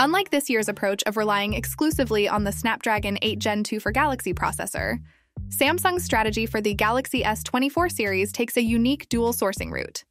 Unlike this year's approach of relying exclusively on the Snapdragon 8 Gen 2 for Galaxy processor, Samsung's strategy for the Galaxy S24 series takes a unique dual sourcing route.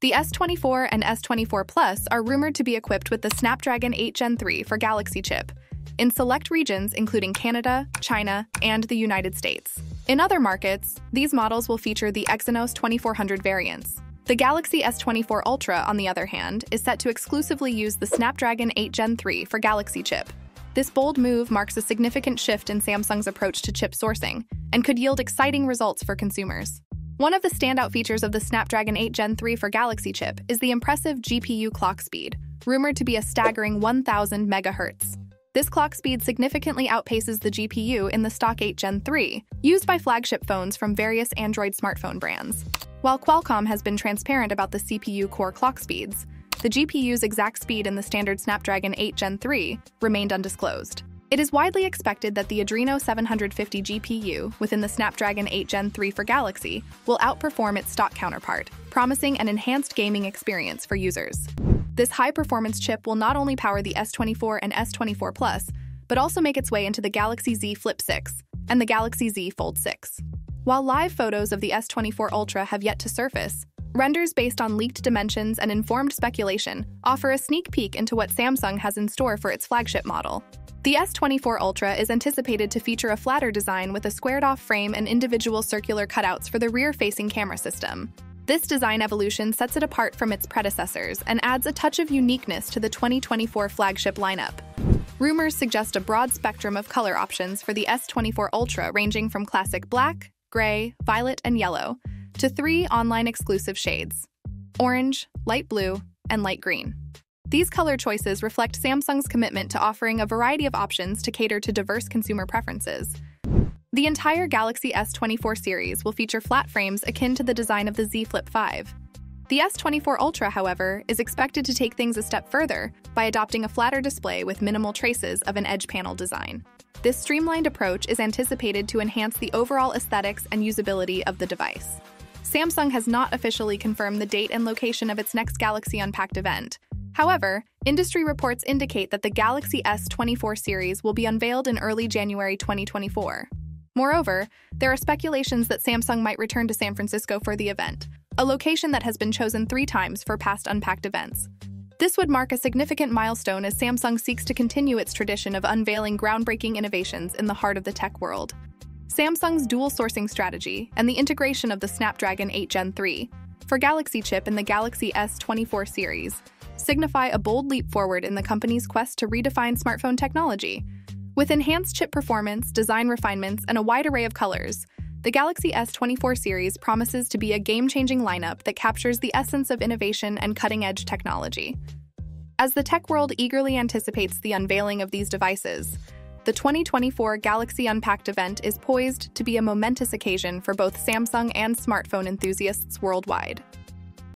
The S24 and S24 Plus are rumored to be equipped with the Snapdragon 8 Gen 3 for Galaxy chip in select regions including Canada, China, and the United States. In other markets, these models will feature the Exynos 2400 variants. The Galaxy S24 Ultra, on the other hand, is set to exclusively use the Snapdragon 8 Gen 3 for Galaxy chip. This bold move marks a significant shift in Samsung's approach to chip sourcing and could yield exciting results for consumers. One of the standout features of the Snapdragon 8 Gen 3 for Galaxy chip is the impressive GPU clock speed, rumored to be a staggering 1000 MHz. This clock speed significantly outpaces the GPU in the stock 8 Gen 3, used by flagship phones from various Android smartphone brands. While Qualcomm has been transparent about the CPU core clock speeds, the GPU's exact speed in the standard Snapdragon 8 Gen 3 remained undisclosed. It is widely expected that the Adreno 750 GPU within the Snapdragon 8 Gen 3 for Galaxy will outperform its stock counterpart, promising an enhanced gaming experience for users. This high-performance chip will not only power the S24 and S24 Plus, but also make its way into the Galaxy Z Flip 6 and the Galaxy Z Fold 6. While live photos of the S24 Ultra have yet to surface, Renders based on leaked dimensions and informed speculation offer a sneak peek into what Samsung has in store for its flagship model. The S24 Ultra is anticipated to feature a flatter design with a squared off frame and individual circular cutouts for the rear facing camera system. This design evolution sets it apart from its predecessors and adds a touch of uniqueness to the 2024 flagship lineup. Rumors suggest a broad spectrum of color options for the S24 Ultra, ranging from classic black, gray, violet, and yellow, to three online exclusive shades orange, light blue, and light green. These color choices reflect Samsung's commitment to offering a variety of options to cater to diverse consumer preferences. The entire Galaxy S24 series will feature flat frames akin to the design of the Z Flip 5. The S24 Ultra, however, is expected to take things a step further by adopting a flatter display with minimal traces of an edge panel design. This streamlined approach is anticipated to enhance the overall aesthetics and usability of the device. Samsung has not officially confirmed the date and location of its next Galaxy Unpacked event. However, industry reports indicate that the Galaxy S24 series will be unveiled in early January 2024. Moreover, there are speculations that Samsung might return to San Francisco for the event, a location that has been chosen three times for past Unpacked events. This would mark a significant milestone as Samsung seeks to continue its tradition of unveiling groundbreaking innovations in the heart of the tech world. Samsung's dual sourcing strategy and the integration of the Snapdragon 8 Gen 3 for Galaxy chip in the Galaxy S24 series signify a bold leap forward in the company's quest to redefine smartphone technology. With enhanced chip performance, design refinements, and a wide array of colors, the Galaxy S24 series promises to be a game changing lineup that captures the essence of innovation and cutting edge technology. As the tech world eagerly anticipates the unveiling of these devices, the 2024 Galaxy Unpacked event is poised to be a momentous occasion for both Samsung and smartphone enthusiasts worldwide.